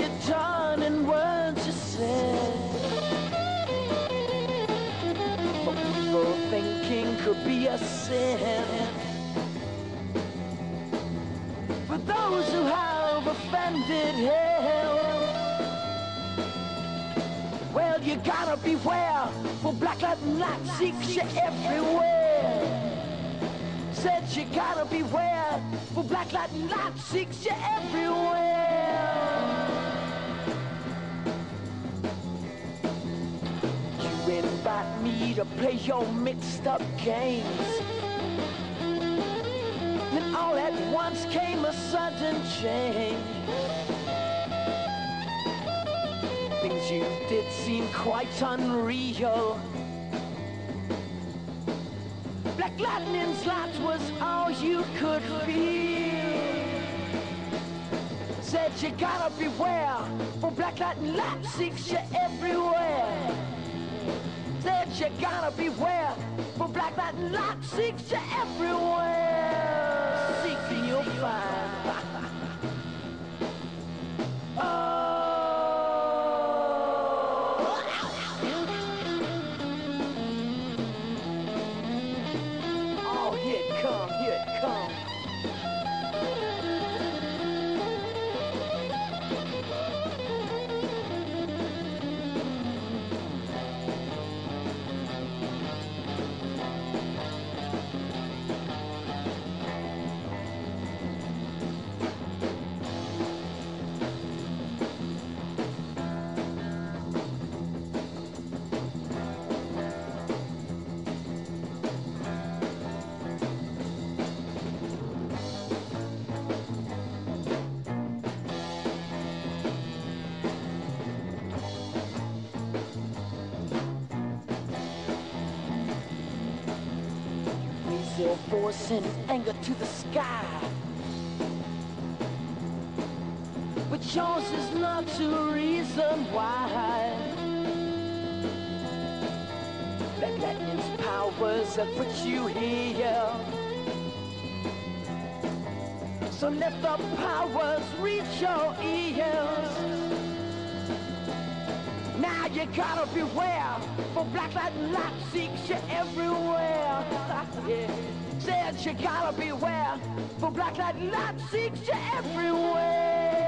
you done and words you said. For evil thinking could be a sin. For those who have offended hell. Well, you gotta beware, for black light seeks you everywhere. Said you gotta beware, for black light seeks you everywhere. To play your mixed up games. Then all at once came a sudden change. Things you did seem quite unreal. Black lightning's light was all you could feel. Said you gotta beware, for black lightning light seeks you everywhere. Said you gotta beware, for black lightning light seeks you everywhere. Seeking you'll find. Oh, here it come, here it come. Your voice in anger to the sky. But yours is not to reason why. Black Lightning's powers have put you here. So let the powers reach your ears. Now you gotta beware, for black light and light seeks you everywhere. yeah. Said you gotta beware, for black light and light seeks you everywhere.